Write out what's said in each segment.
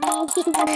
ねえ、静かな。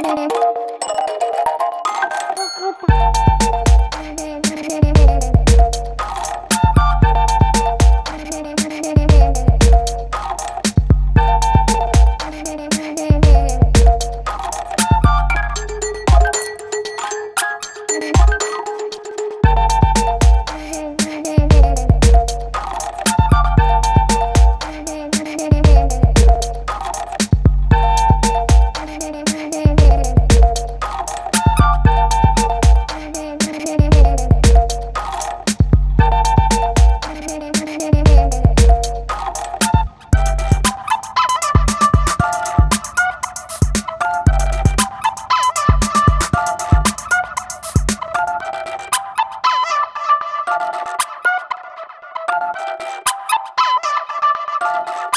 up.